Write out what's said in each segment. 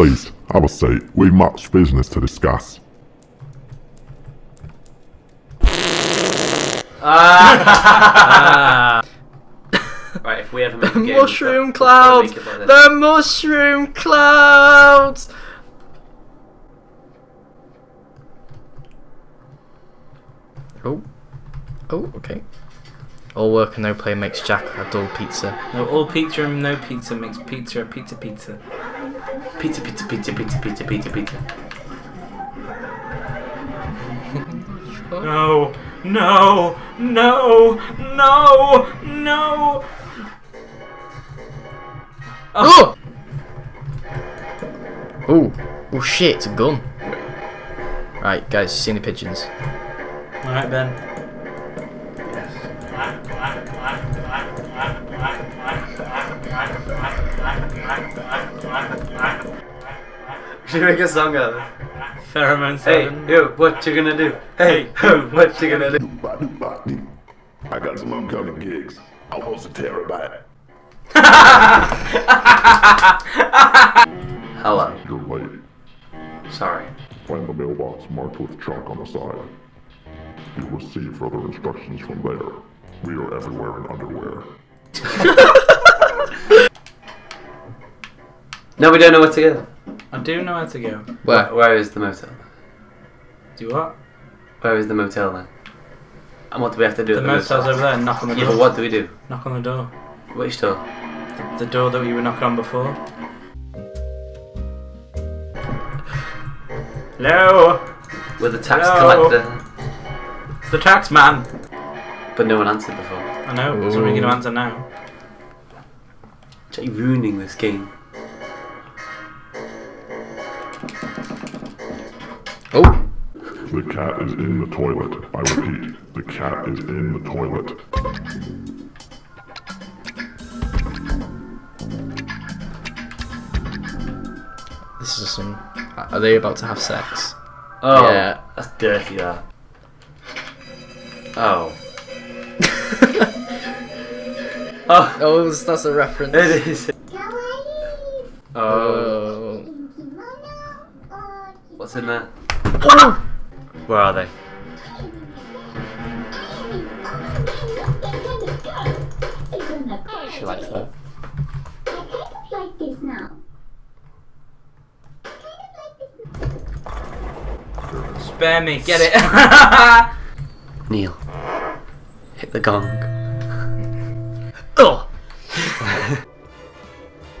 Please, have a seat. We've much business to discuss. Right, if we ever make a game, mushroom we've got- we've clouds! make like. The mushroom clouds! Oh. Oh, okay. All work and no play makes Jack a dull pizza. No, all pizza and no pizza makes pizza a pizza pizza. Pizza, pizza, pizza, pizza, pizza, pizza, pizza. No, no, no, no, no. Ah. Oh! Oh! Oh shit, it's a gun. Right, guys, seen the pigeons? Alright, Ben. Should we make a song out of it? Pheromone Hey, 7. yo, what you gonna do? Hey, what you gonna do? I got some upcoming gigs. I'll host a terabyte. Hello. You're late. Sorry. Find the mailbox marked with chalk on the side. You'll receive further instructions from there. We are everywhere in underwear. No, we don't know where to go. I do know where to go. Where? Where is the motel? Do what? Where is the motel then? And what do we have to do The at the motel's motel? over there. Knock on the Yeah, door. but what do we do? Knock on the door. Which door? The, the door that we were knocking on before. Hello. With the tax No. collector. It's the tax man. But no one answered before. I know. So we're going to answer now. It's like ruining this game. Oh! The cat is in the toilet. I repeat, the cat is in the toilet. This is some. Are they about to have sex? Oh, Yeah. that's dirty. That. Oh. oh, Oh, oh that's a reference. it is. Oh, Oh. what's in there? Oh! Where are they? She likes that. like this now. Spare me. Get it. Neil, hit the gong. oh.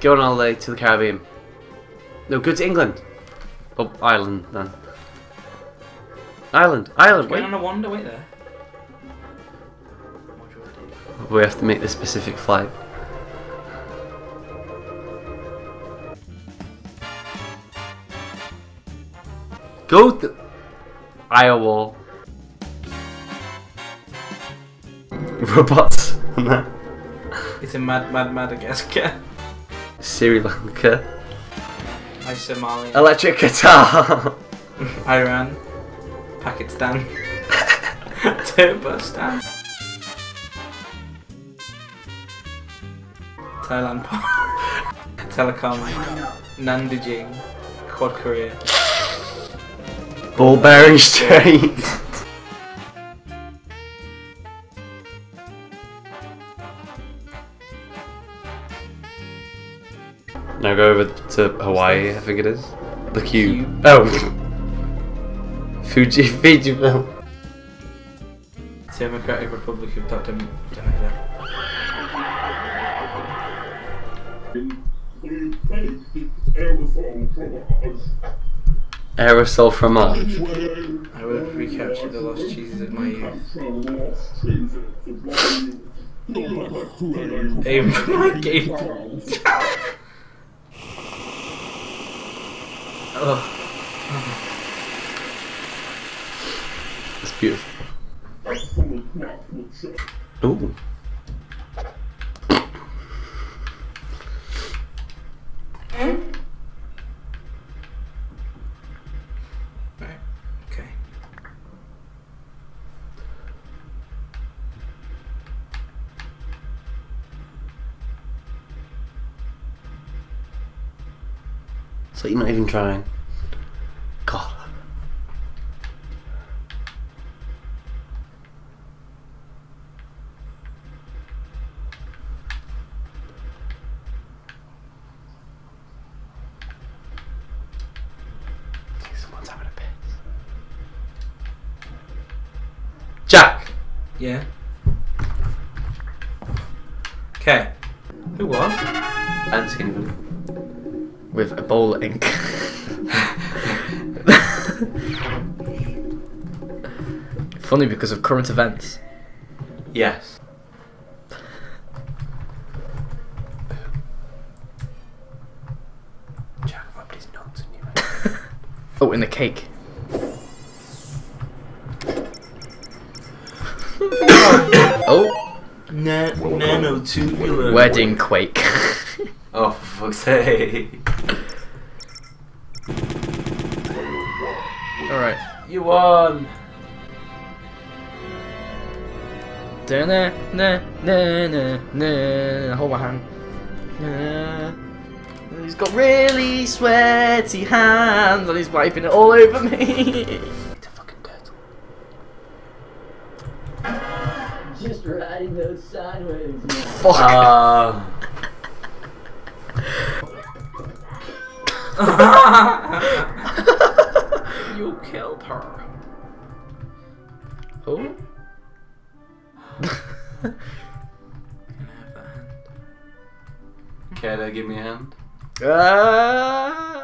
go on holiday to the Caribbean. No, go to England. Oh, Ireland then. Ireland, island, Wait, on a wander. Wait there. we have to make the specific flight. Go to Iowa. Robots. It's in Mad Mad Madagascar. Sri Lanka. I Somalia. Electric guitar. Iran. Pakistan. Turbostan. Thailand. Telecom. Nandijing. Quad Korea. Ball bearing strain. now go over to Hawaii, I think it is. The cube. Cube. Oh. Fuji, Fiji film. Democratic Republic of Dr. Aerosol fromage. I will recapture the lost cheeses of my youth. Aim for my game. oh, beautiful. Ooh. right. Okay. Like you're not even trying. God. I think Someone's having a piss. Jack! Yeah. Okay. Who was? And skinny With a bowl of ink. Funny because of current events. Yes. Jack rubbed his nuts in you. Oh, in the cake. Oh, Na- nanotubular. wedding quake. Oh, for fuck's sake. Alright. You won! Na na na na na. Hold my hand. Na. He's got really sweaty hands and he's wiping it all over me. It's a fucking turtle. Just riding those sideways. Fuck. Uh, You killed her. oh. Can I have that hand? care to give me a hand? Ah.